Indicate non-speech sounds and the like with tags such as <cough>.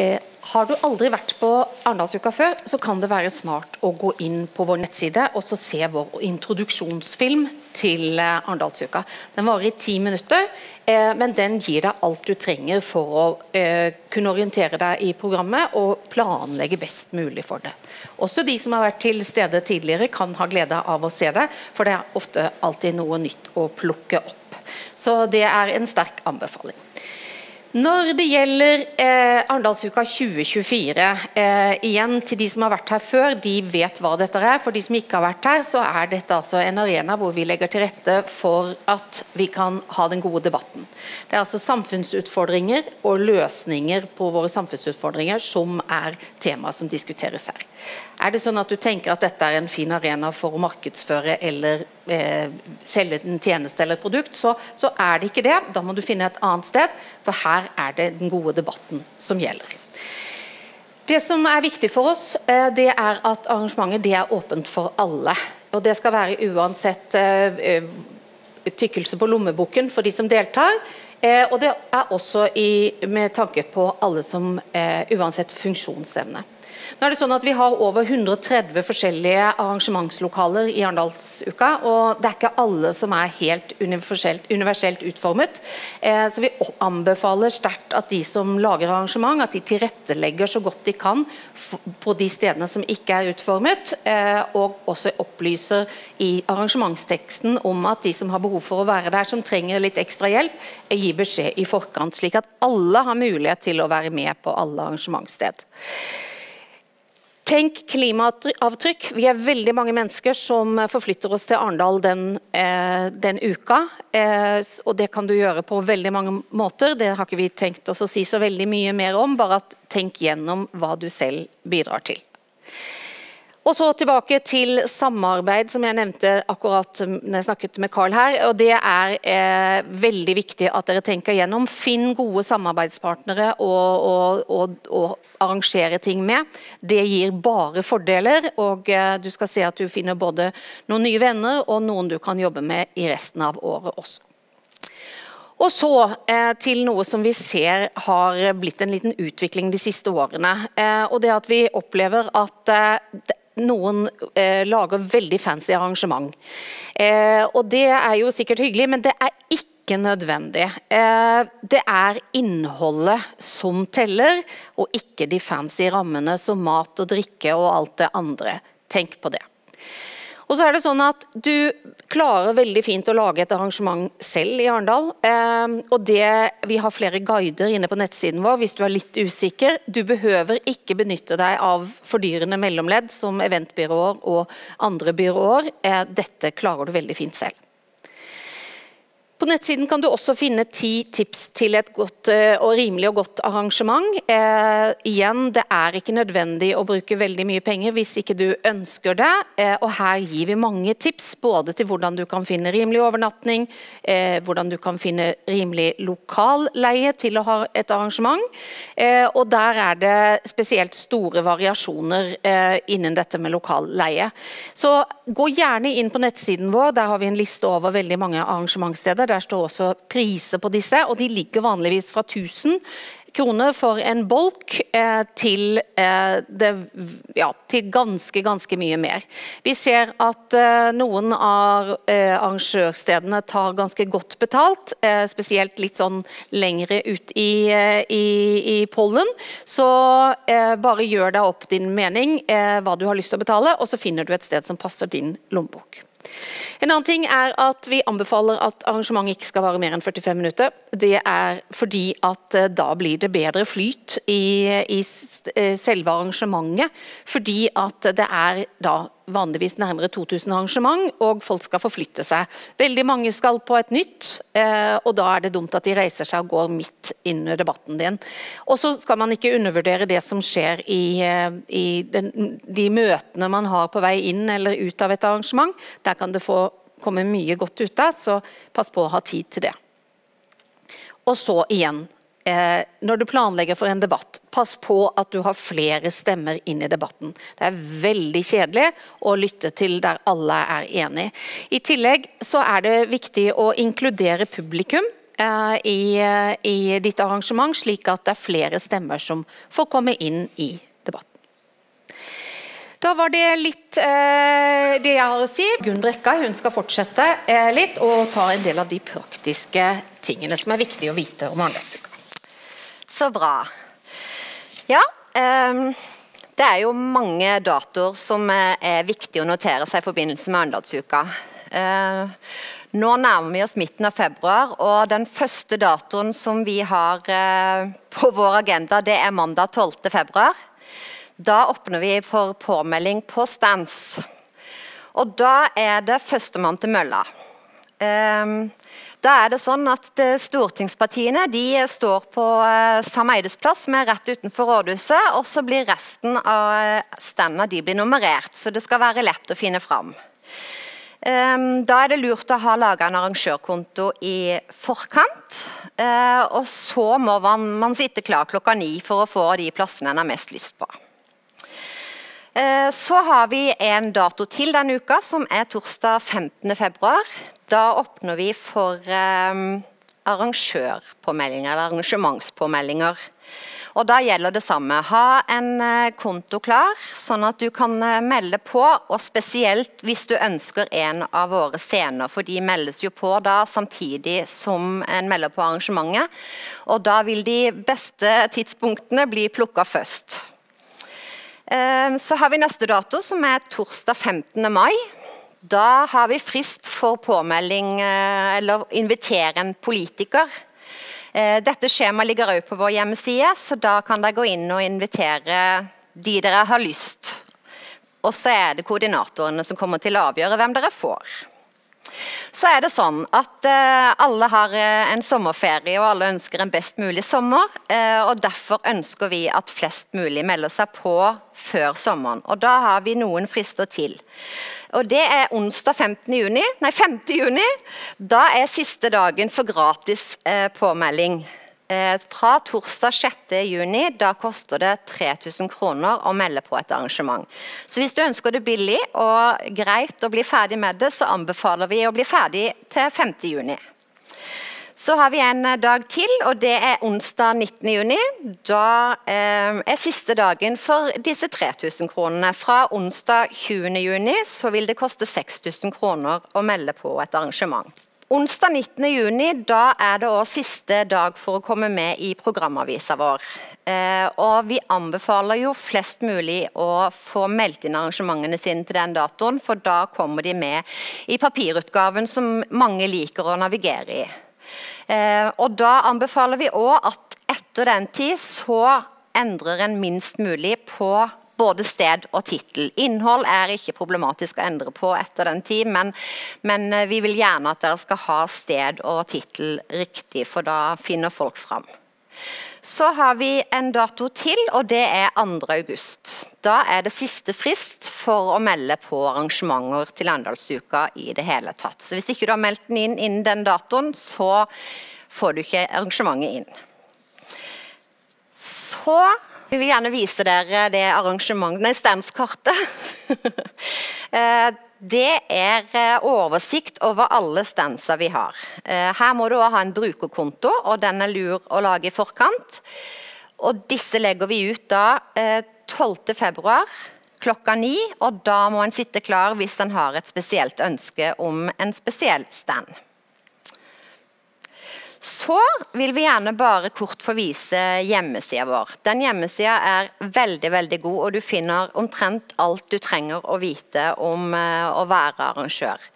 Eh, har du aldri vært på Arendalsuka før, så kan det være smart å gå inn på vår nettside og så se vår introduksjonsfilm til eh, Arendalsuka. Den varer i ti minutter, eh, men den gir deg alt du trenger for å kunne orientere deg i programmet og planlegge best mulig for det. Også de som har vært til stede tidligere kan ha glede av å se det, for det er ofte alltid noe nytt å plukke opp. Så det er en sterk anbefaling. Når det gjelder eh, Arendalsuka 2024, eh, igjen til de som har vært her før, de vet hva dette er. For de som ikke har vært her, så er dette altså en arena hvor vi legger til rette for at vi kan ha den gode debatten. Det er altså samfunnsutfordringer og løsninger på våre samfunnsutfordringer som er tema som diskuteres her. Er det sånn at du tenker at dette er en fin arena for å markedsføre eller eh, selge en tjeneste eller et produkt, så, så er det ikke det. Da må du finne et annet sted, for her er det den gode debatten som gjelder. Det som er viktig for oss, eh, det er at arrangementet det er åpent for alle. Og Det skal være uansett eh, eh, tykkelse på lommeboken for de som deltar. Og det er også i, med tanke på alle som uansett funksjonsevne. Nå er det sånn at Vi har over 130 forskjellige arrangementslokaler i Arendalsuka. og Det er ikke alle som er helt universelt, universelt utformet. Eh, så Vi anbefaler sterkt at de som lager arrangement, at de tilrettelegger så godt de kan på de stedene som ikke er utformet. Eh, og også opplyser i arrangementsteksten om at de som har behov for å være der, som trenger litt ekstra hjelp, eh, gir beskjed i forkant, slik at alle har mulighet til å være med på alle arrangementssted. Tenk klimaavtrykk. Vi er veldig mange mennesker som forflytter oss til Arendal den, eh, den, uka. Eh, og Det kan du gjøre på veldig mange måter. Det har ikke vi tenkt oss å si så veldig mye mer om. Bare at tenk gjennom hva du selv bidrar til. Og så tilbake til samarbeid, som jeg nevnte akkurat når jeg snakket med Carl her. og Det er eh, veldig viktig at dere tenker gjennom. Finn gode samarbeidspartnere å arrangere ting med. Det gir bare fordeler. og eh, Du skal se at du finner både noen nye venner og noen du kan jobbe med i resten av året også. Og så eh, til noe som vi ser har blitt en liten utvikling de siste årene. Eh, og det at vi opplever at eh, noen eh, lager veldig fancy arrangement. Eh, og Det er jo sikkert hyggelig, men det er ikke nødvendig. Eh, det er innholdet som teller, og ikke de fancy rammene som mat og drikke og alt det andre. Tenk på det. Og så er det sånn at Du klarer veldig fint å lage et arrangement selv i Arendal. Eh, og Vi har flere guider inne på nettsiden vår hvis du er litt usikker. Du behøver ikke benytte deg av fordyrende mellomledd som eventbyråer og andre byråer. Eh, dette klarer du veldig fint selv. På nettsiden kan du også finne ti tips til et godt eh, og rimelig og godt arrangement. Eh, igjen, det er ikke nødvendig å bruke veldig mye penger hvis ikke du ønsker det. Eh, og her gir vi mange tips, både til hvordan du kan finne rimelig overnatting, eh, hvordan du kan finne rimelig lokalleie til å ha et arrangement. Eh, og der er det spesielt store variasjoner eh, innen dette med lokalleie. Så gå gjerne inn på nettsiden vår, der har vi en liste over veldig mange arrangementssteder der står også priser på disse, og de ligger vanligvis fra 1000 kroner for en bolk eh, til, eh, det, ja, til, ganske, ganske mye mer. Vi ser at eh, noen av arrangørstedene tar ganske godt betalt, spesielt litt sånn lengre ut i, i, i pollen. Så bare gjør deg opp din mening, hva du har lyst til å betale, og så finner du et sted som passer din lommebok. En annen ting er at Vi anbefaler at arrangementet ikke skal vare mer enn 45 minutter. Det er fordi at eh, da blir det bedre flyt i, i eh, selve arrangementet. Fordi at det er da vanligvis nærmere 2000 arrangement, og folk skal forflytte seg. Veldig mange skal på et nytt, eh, og da er det dumt at de reiser seg og går midt under debatten din. Og så skal man ikke undervurdere det som skjer i, eh, i den, de møtene man har på vei inn eller ut av et arrangement. Der kan det få komme mye godt ut av, så pass på å ha tid til det. Og så igjen, eh, når du planlegger for en debatt, pass på at du har flere stemmer inn i debatten. Det er veldig kjedelig å lytte til der alle er enige. I tillegg så er det viktig å inkludere publikum. eh, i, i ditt arrangement, slik at det er flere stemmer som får komme inn i debatten. Da var det litt eh, det jeg har å si. Gunn Brekka hun skal fortsette eh, litt og ta en del av de praktiske tingene som er viktige å vite om Arendalsuka. Så bra. Ja, Um det er jo mange datoer som er viktige å notere seg i forbindelse med Arendalsuka. Eh, nå nærmer vi oss midten av februar, og den første datoen som vi har eh, på vår agenda, det er mandag 12. februar. Da åpner vi for påmelding på stands. Og da er det førstemann til mølla. Ehm, da er det sånn at Stortingspartiene de står på eh, Sam plass, som er rett utenfor rådhuset. og Så blir resten av eh, standene nummerert, så det skal være lett å finne fram. Ehm, da er det lurt å ha laga en arrangørkonto i forkant. Eh, og så må man, man sitte klar klokka ni for å få de plassene en har mest lyst på. Eh, så har vi en dato til denne uka, som er torsdag 15. Da åpner vi for um, arrangørpåmeldinger, eller arrangementspåmeldinger. Og Da gjelder det samme. Ha en uh, konto klar, sånn at du kan uh, melde på. Og spesielt hvis du ønsker en av våre scener, for de meldes jo på da samtidig som en melder på arrangementet. Og Da vil de beste tidspunktene bli plukka først. Ehm, så har vi neste dato, som er torsdag 15. mai. Da har vi frist for påmelding, eh, eller invitere en politiker. Eh, dette skjemaet ligger også på vår hjemmeside, så da kan dere gå inn og invitere de dere har lyst. Og så er det koordinatorene som kommer til å avgjøre hvem dere får. Så er det sånn at eh, alle har eh, en sommerferie, og alle ønsker en best mulig sommer. Eh, og Derfor ønsker vi at flest mulig melder seg på før sommeren. Og Da har vi noen frister til. Og Det er onsdag 15. Juni, nei 5. juni. Da er siste dagen for gratis påmelding. Eh, fra torsdag 6.6 da koster det 3000 kroner å melde på et arrangement. Så Hvis du ønsker det billig og greit å bli ferdig med det, så anbefaler vi å bli ferdig til 5.6. Så har vi en dag til, og det er onsdag 19.6. Da eh, er siste dagen for disse 3000 kronene. Fra onsdag 20.6 så vil det koste 6000 kroner å melde på et arrangement. Onsdag 19. juni, da er det også siste dag for å komme med i programavisa vår. Eh, og Vi anbefaler jo flest mulig å få meldt inn arrangementene sine til den datoen, for da kommer de med i papirutgaven som mange liker å navigere i. Eh, og Da anbefaler vi òg at etter den tid så endrer en minst mulig på både sted og tittel. Innhold er ikke problematisk å endre på etter den tid, men, men eh, vi vil gjerne at dere skal ha sted og tittel riktig, for da finner folk fram. Så har vi en dato til, og det er 2. august. Da er det siste frist for å melde på arrangementer til Arendalsuka i det hele tatt. Så hvis ikke du har meldt den inn innen den datoen, så får du ikke arrangementet inn. Så vi vil gjerne vise dere det arrangementet, nei, standskartet. <laughs> Eh, det er eh, oversikt over alle standser vi har. Eh, her må du også ha en brukerkonto, og den er lur å lage i forkant. Og disse legger vi ut da 12.2 klokka ni, og da må en sitte klar hvis en har et spesielt ønske om en spesiell stand. Så vil vi gjerne bare kort få vise hjemmesida vår. Den hjemmesida er veldig veldig god, og du finner omtrent alt du trenger å vite om eh, å være arrangør.